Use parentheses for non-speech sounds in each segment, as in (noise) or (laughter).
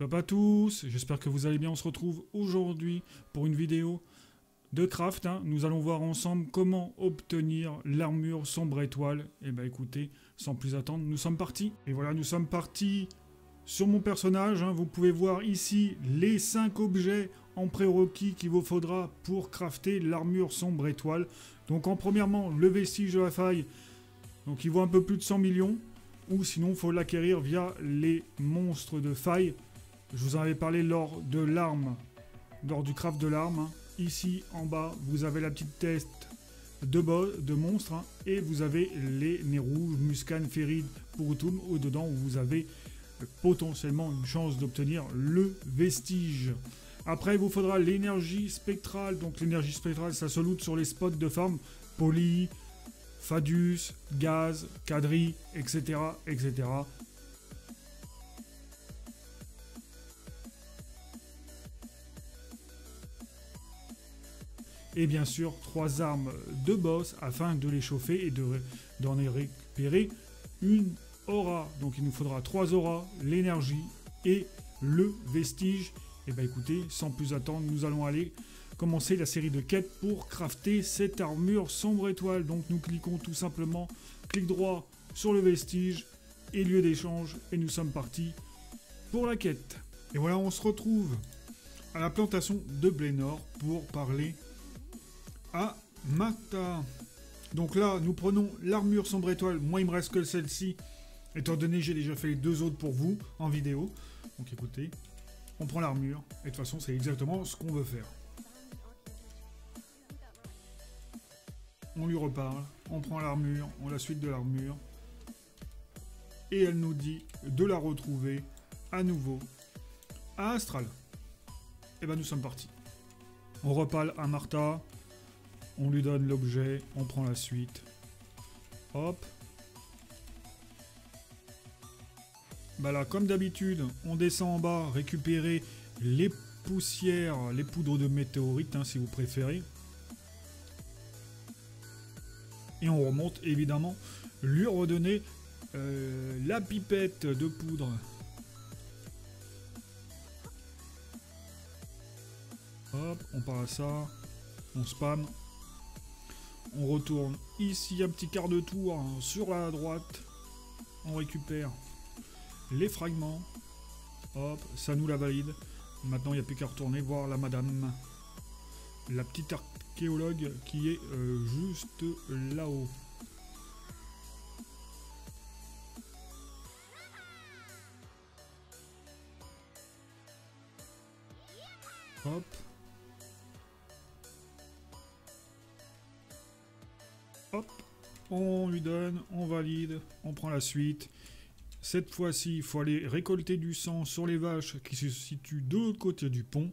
Hop à tous, j'espère que vous allez bien. On se retrouve aujourd'hui pour une vidéo de craft. hein. Nous allons voir ensemble comment obtenir l'armure sombre étoile. Et bah écoutez, sans plus attendre, nous sommes partis. Et voilà, nous sommes partis sur mon personnage. hein. Vous pouvez voir ici les 5 objets en prérequis qu'il vous faudra pour crafter l'armure sombre étoile. Donc en premièrement, le vestige de la faille. Donc il vaut un peu plus de 100 millions. Ou sinon, il faut l'acquérir via les monstres de faille. Je vous en avais parlé lors de l'arme, lors du craft de l'arme. hein. Ici en bas, vous avez la petite test de, bo- de hein, et vous avez les nez rouges, Muscan, Ferid, Purutum. Au-dedans, vous avez potentiellement une chance d'obtenir le vestige. Après, il vous faudra l'énergie spectrale. Donc, l'énergie spectrale, ça se loot sur les spots de farm. Poly, Fadius, Gaz, Cadri, etc. etc. et bien sûr trois armes de boss afin de les chauffer et de d'en récupérer une aura. Donc il nous faudra trois auras, l'énergie et le vestige. Et bah écoutez, sans plus attendre, nous allons aller commencer la série de quêtes pour crafter cette armure sombre étoile. Donc nous cliquons tout simplement clic droit sur le vestige et lieu d'échange et nous sommes partis pour la quête. Et voilà, on se retrouve à la plantation de Blénor pour parler à Mata. Donc là, nous prenons l'armure sombre étoile. Moi, il me reste que celle-ci, étant donné j'ai déjà fait les deux autres pour vous en vidéo. Donc écoutez, on prend l'armure. Et de toute façon, c'est exactement ce qu'on veut faire. On lui reparle, on prend l'armure, on la suite de l'armure. Et elle nous dit de la retrouver à nouveau à Astral. Et ben nous sommes partis. On reparle à Martha, on lui donne l'objet, on prend la suite. Hop. Bah comme d'habitude, on descend en bas, récupérer les poussières, les poudres de météorites, hein, si vous préférez. Et on remonte, évidemment, lui redonner euh, la pipette de poudre. Hop, on part à ça. On spam. On retourne ici, un petit quart de tour hein, sur la droite. On récupère les fragments. Hop, ça nous la valide. Maintenant, il n'y a plus qu'à retourner voir la madame. La petite archéologue qui est euh, juste là-haut. Hop. Hop, on lui donne, on valide, on prend la suite. Cette fois-ci, il faut aller récolter du sang sur les vaches qui se situent de côté du pont.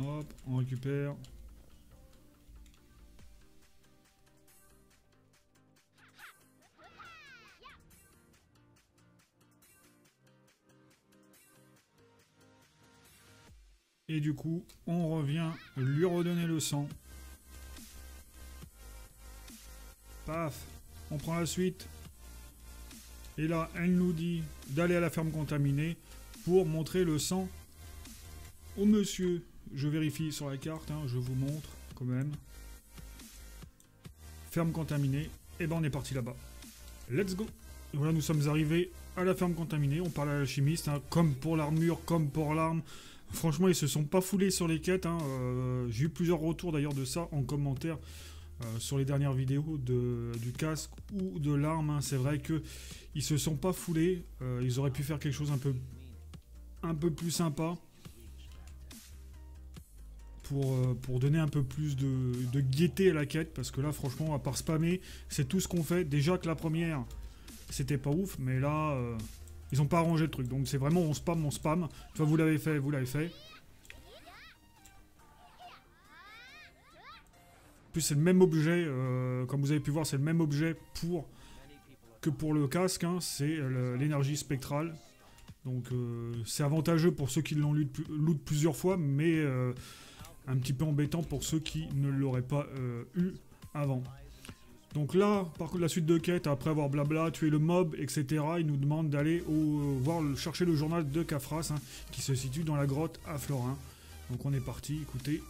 Hop, on récupère. Et du coup, on revient lui redonner le sang. Paf, on prend la suite. Et là, elle nous dit d'aller à la ferme contaminée pour montrer le sang au monsieur. Je vérifie sur la carte, hein, je vous montre quand même. Ferme contaminée. Et ben on est parti là-bas. Let's go voilà, nous sommes arrivés à la ferme contaminée. On parle à l'alchimiste, hein, comme pour l'armure, comme pour l'arme. Franchement, ils se sont pas foulés sur les quêtes. hein. Euh, J'ai eu plusieurs retours d'ailleurs de ça en commentaire euh, sur les dernières vidéos de, du casque ou de l'arme. hein. C'est vrai que ils se sont pas foulés. Euh, ils auraient pu faire quelque chose un peu, plus sympa pour, pour donner un peu plus de, de gaieté à la quête. Parce que là, franchement, à part spammer, c'est tout ce qu'on fait. Déjà que la première, c'était pas ouf, mais là. Euh, ils ont pas arrangé le truc, donc c'est vraiment on spam, on spam. Enfin, vous l'avez fait, vous l'avez fait. En plus, c'est le même objet, euh, comme vous avez pu voir, c'est le même objet pour que pour le casque, hein, c'est le- l'énergie spectrale. Donc euh, c'est avantageux pour ceux qui l'ont loot plusieurs fois, mais euh, un petit peu embêtant pour ceux qui ne l'auraient pas euh, eu avant. Donc là, par la suite de quête, après avoir blabla, tué le mob, etc., il nous demande d'aller voir chercher le journal de Cafras, hein, qui se situe dans la grotte à Florin. Donc on est parti, écoutez,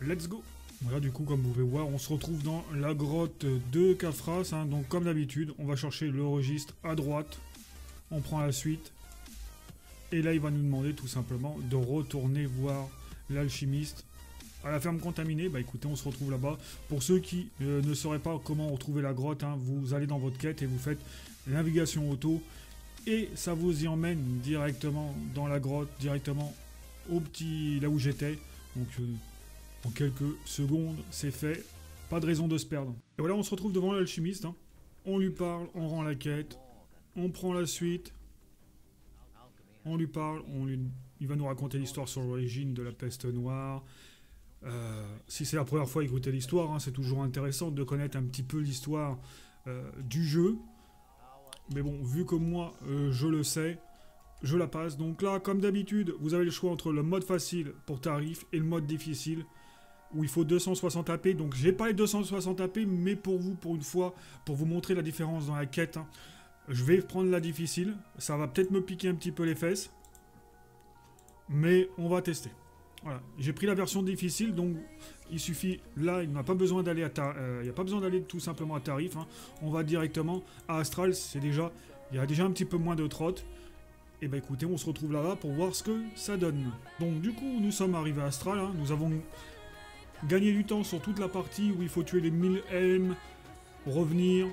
let's go Voilà, du coup, comme vous pouvez voir, on se retrouve dans la grotte de Cafras. Hein. donc comme d'habitude, on va chercher le registre à droite, on prend la suite, et là, il va nous demander tout simplement de retourner voir l'alchimiste à la ferme contaminée, bah écoutez, on se retrouve là-bas. Pour ceux qui euh, ne sauraient pas comment retrouver la grotte, hein, vous allez dans votre quête et vous faites navigation auto. Et ça vous y emmène directement dans la grotte, directement au petit là où j'étais. Donc euh, en quelques secondes, c'est fait. Pas de raison de se perdre. Et voilà, on se retrouve devant l'alchimiste. Hein. On lui parle, on rend la quête, on prend la suite. On lui parle, il va nous raconter l'histoire sur l'origine de la peste noire, euh, si c'est la première fois écouter l'histoire, hein, c'est toujours intéressant de connaître un petit peu l'histoire euh, du jeu. Mais bon, vu que moi, euh, je le sais, je la passe. Donc là, comme d'habitude, vous avez le choix entre le mode facile pour tarif et le mode difficile où il faut 260 AP. Donc j'ai pas les 260 AP, mais pour vous, pour une fois, pour vous montrer la différence dans la quête, hein, je vais prendre la difficile. Ça va peut-être me piquer un petit peu les fesses. Mais on va tester. Voilà, j'ai pris la version difficile, donc il suffit, là, il pas besoin d'aller à euh, il n'y a pas besoin d'aller tout simplement à tarif, hein. on va directement à Astral, c'est déjà, il y a déjà un petit peu moins de trotte, et eh ben écoutez, on se retrouve là-bas pour voir ce que ça donne. Donc du coup, nous sommes arrivés à Astral, hein. nous avons gagné du temps sur toute la partie où il faut tuer les 1000 helms, revenir,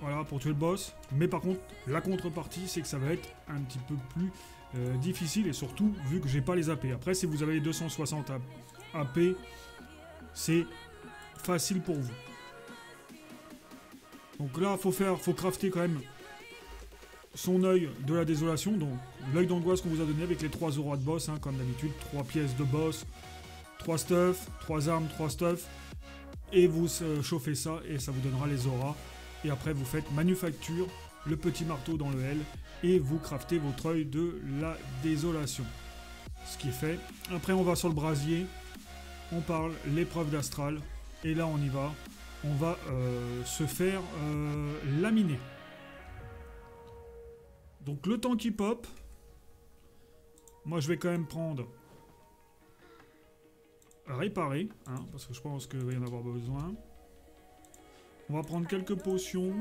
voilà, pour tuer le boss, mais par contre, la contrepartie, c'est que ça va être un petit peu plus euh, difficile et surtout vu que j'ai pas les AP. Après, si vous avez les 260 AP, c'est facile pour vous. Donc là, faut faire, faut crafter quand même son œil de la désolation, donc l'œil d'angoisse qu'on vous a donné avec les 3 auras de boss, hein, comme d'habitude, 3 pièces de boss, 3 stuff, 3 armes, 3 stuff, et vous euh, chauffez ça et ça vous donnera les auras. Et après, vous faites manufacture, le petit marteau dans le L, et vous craftez votre œil de la désolation. Ce qui est fait. Après, on va sur le brasier, on parle l'épreuve d'astral, et là, on y va. On va euh, se faire euh, laminer. Donc, le temps qui pop, moi, je vais quand même prendre réparer, hein, parce que je pense qu'il va y en avoir besoin. On va prendre quelques potions.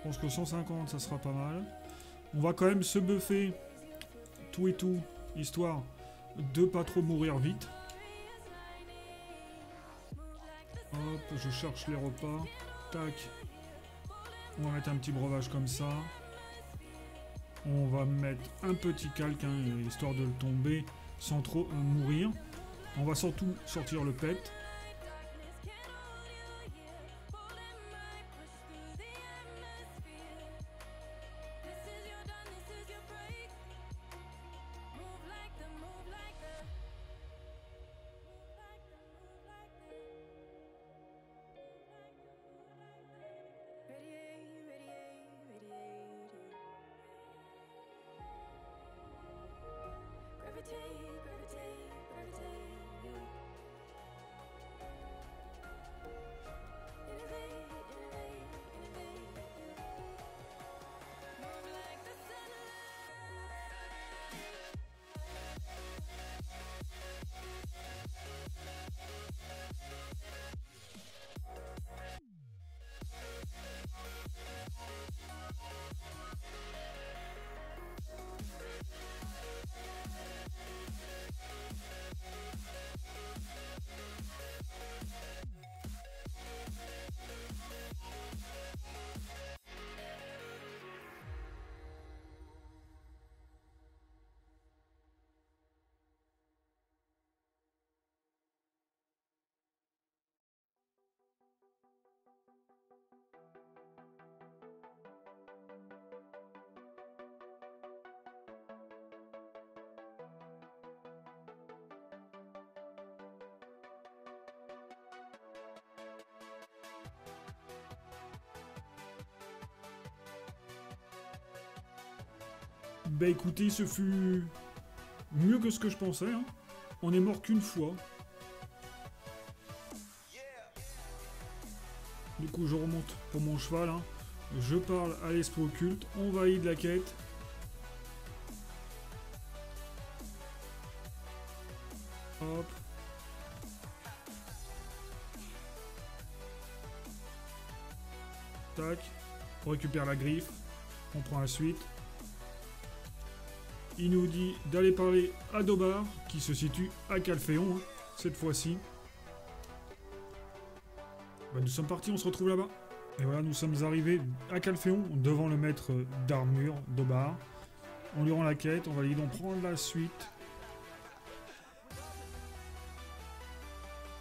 Je pense que 150, ça sera pas mal. On va quand même se buffer tout et tout, histoire de pas trop mourir vite. Hop, je cherche les repas. Tac. On va mettre un petit breuvage comme ça. On va mettre un petit calque, hein, histoire de le tomber sans trop mourir. On va surtout sortir le pet. Bah écoutez, ce fut mieux que ce que je pensais. Hein. On est mort qu'une fois. Du coup, je remonte pour mon cheval. Hein. Je parle à l'esprit occulte. On valide la quête. Hop. Tac. On récupère la griffe. On prend la suite. Il nous dit d'aller parler à Dobar, qui se situe à Calphéon, hein, cette fois-ci. Bah, nous sommes partis, on se retrouve là-bas. Et voilà, nous sommes arrivés à Calphéon, devant le maître d'armure, Dobar. On lui rend la quête, on va lui donc prendre la suite.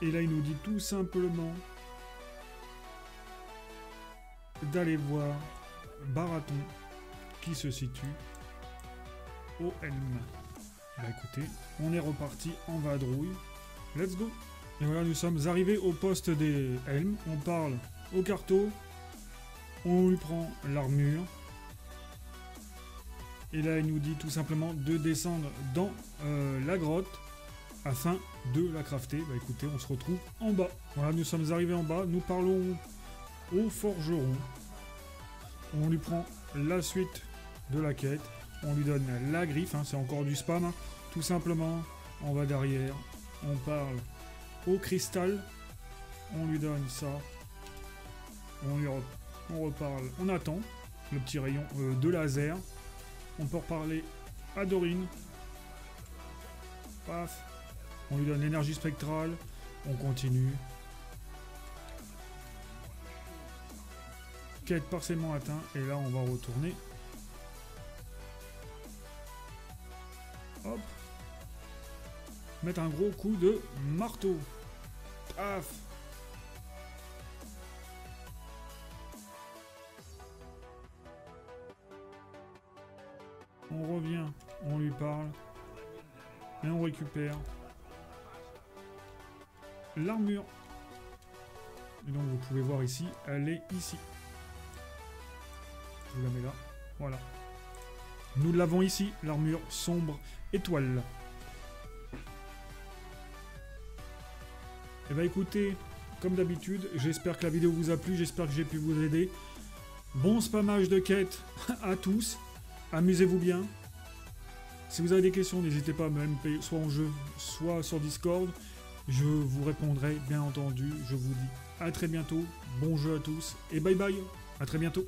Et là, il nous dit tout simplement d'aller voir Baraton, qui se situe Helm. Bah écoutez, on est reparti en vadrouille. Let's go Et voilà, nous sommes arrivés au poste des Helms. On parle au carto. On lui prend l'armure. Et là, il nous dit tout simplement de descendre dans euh, la grotte afin de la crafter. Bah écoutez, on se retrouve en bas. Voilà, nous sommes arrivés en bas. Nous parlons au forgeron. On lui prend la suite de la quête. On lui donne la griffe, hein, c'est encore du spam. Hein. Tout simplement, on va derrière. On parle au cristal. On lui donne ça. On lui on reparle. On attend le petit rayon euh, de laser. On peut reparler à Dorine. Paf. On lui donne l'énergie spectrale. On continue. Quête partiellement atteint. Et là, on va retourner. Hop. Mettre un gros coup de marteau. Paf. On revient, on lui parle. Et on récupère l'armure. Et donc vous pouvez voir ici, elle est ici. Je vous la mets là. Voilà. Nous l'avons ici, l'armure sombre étoile. Et eh bah ben, écoutez, comme d'habitude, j'espère que la vidéo vous a plu, j'espère que j'ai pu vous aider. Bon spammage de quête (laughs) à tous. Amusez-vous bien. Si vous avez des questions, n'hésitez pas à me MP, soit en jeu, soit sur Discord. Je vous répondrai, bien entendu. Je vous dis à très bientôt. Bon jeu à tous et bye bye. À très bientôt.